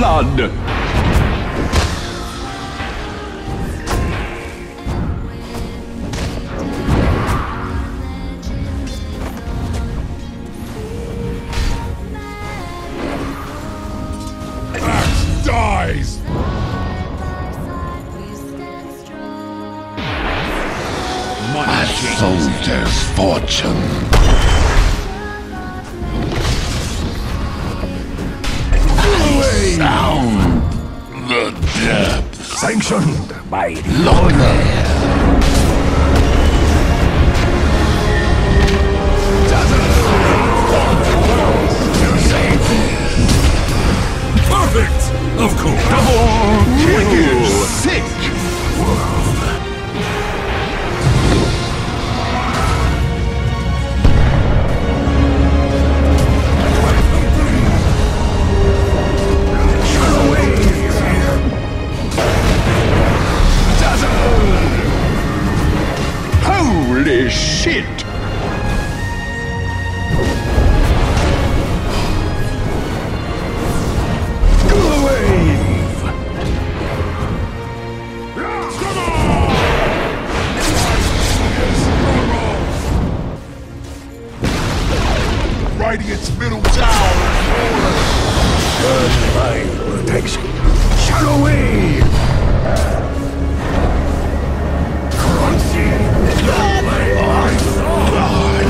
blood! Axe soldier's fortune. Sound the depths. Sanctioned by Look Radiant's middle tower! my protection. Shadow wave! Crunchy!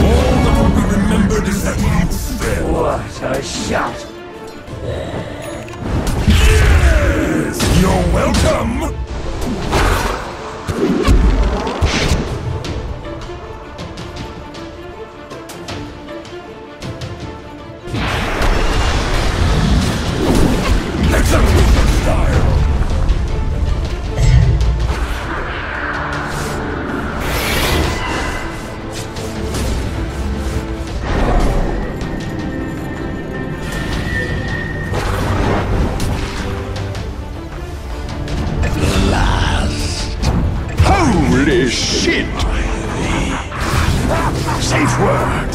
All that will be remembered is that you fell. What a shot! You're welcome! Safe word!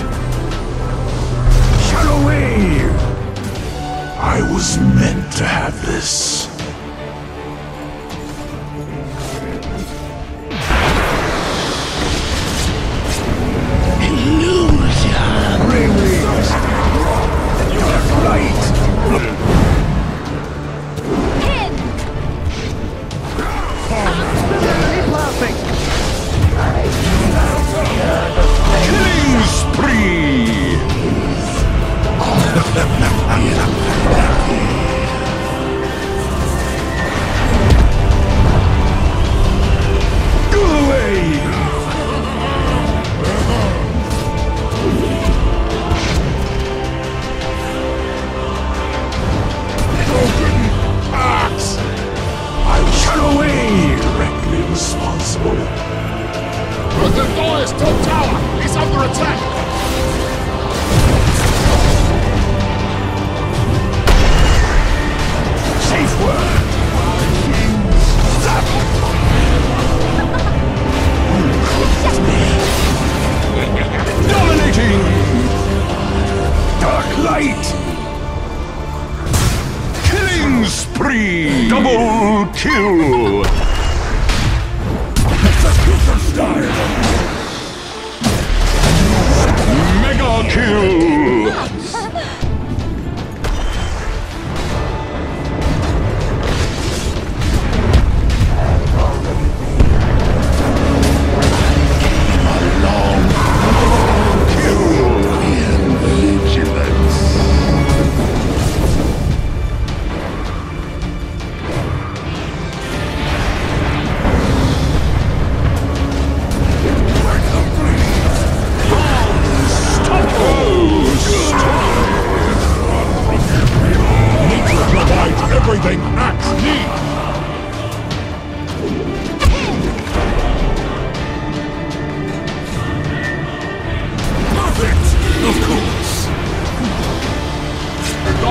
Shadow wave! I was meant to have this. Top tower is under attack! Spree! Double kill! Execution style! Kill!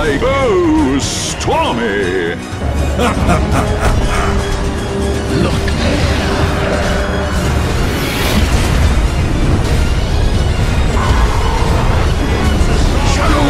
like, oh, Stormy! Look there! Shadow